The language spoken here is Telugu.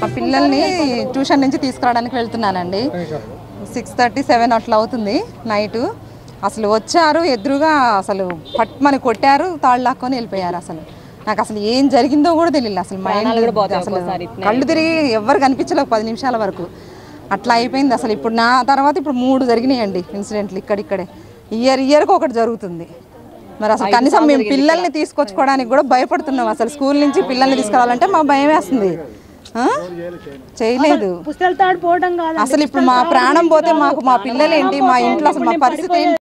మా పిల్లల్ని ట్యూషన్ నుంచి తీసుకురావడానికి వెళ్తున్నానండి. సిక్స్ థర్టీ సెవెన్ అట్లా అవుతుంది నైట్. అసలు వచ్చారు ఎదురుగా అసలు పట్మని కొట్టారు తాళ్ళు లాక్కొని వెళ్ళిపోయారు అసలు. నాకు అసలు ఏం జరిగిందో కూడా తెలియదు అసలు మైండ్ అసలు కళ్ళు తిరిగి ఎవరు కనిపించలేదు పది నిమిషాల వరకు. అట్లా అయిపోయింది అసలు. ఇప్పుడు నా తర్వాత ఇప్పుడు మూడు జరిగినాయండి ఇన్సిడెంట్లు ఇక్కడిక్కడే. ఇయర్ ఇయర్కి ఒకటి జరుగుతుంది. మరి అసలు కనీసం మేము పిల్లల్ని తీసుకొచ్చుకోవడానికి కూడా భయపడుతున్నాం. అసలు స్కూల్ నుంచి పిల్లల్ని తీసుకురావాలంటే మా భయం వేస్తుంది? చేయలేదు. పుస్తకాలు కాదు అసలు ఇప్పుడు మా ప్రాణం పోతే మాకు మా పిల్లలు ఏంటి మా ఇంట్లో అసలు మా పరిస్థితి ఏంటి?